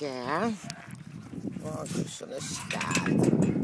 Yeah. I'm just gonna start.